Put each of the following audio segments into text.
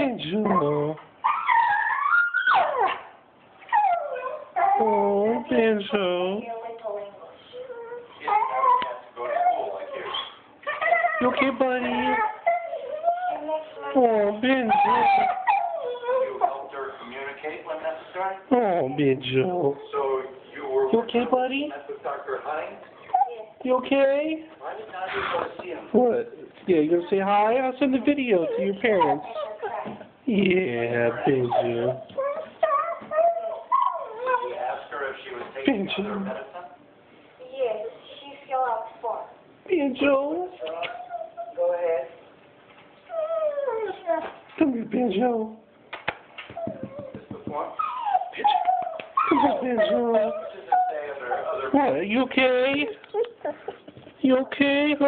Banjo. Oh, Banjo. He has to go to school like you. You okay, buddy? Oh, Banjo. You helped her communicate when necessary? Oh. So you were... You okay, buddy? That's with Dr. Hines? You okay? Why did Nadia go to see him? What? Yeah, you gonna say hi? I'll send the video to your parents. Yeah, Banjo. Did you ask her if she was taking Benjamin. other medicine? Yes, she filled out the form. Go ahead. Come here. This? Come here, Banjo. What does it say under other... What? You okay? You okay? So,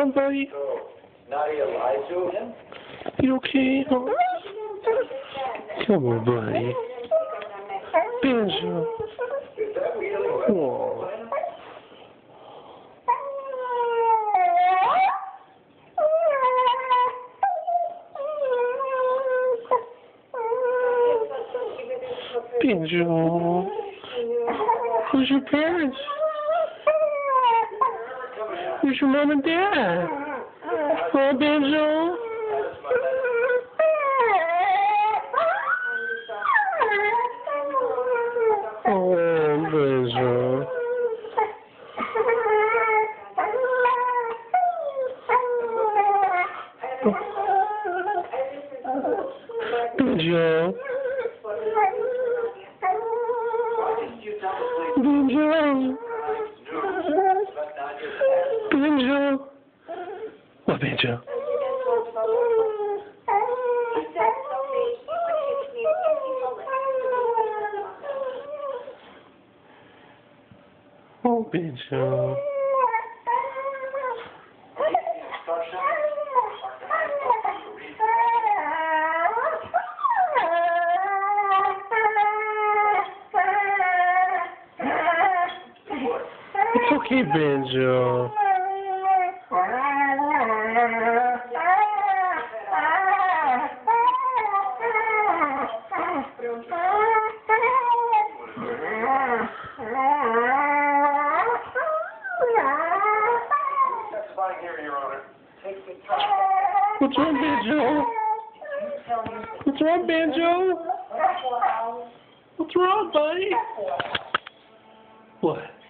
Nadia lied to him? You okay, huh? Come on, buddy. Is Oh. Who's your parents? Who's your mom and dad? Oh, Banjo. Banjo. Why didn't you tell the police Banjo. news about Nadia's past? Banjo. What, Banjo? Oh, Banjo. It's okay, the What's wrong, Banjo? What's wrong, Banjo? What's wrong, buddy? What?